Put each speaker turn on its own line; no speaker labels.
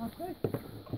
Oh, good.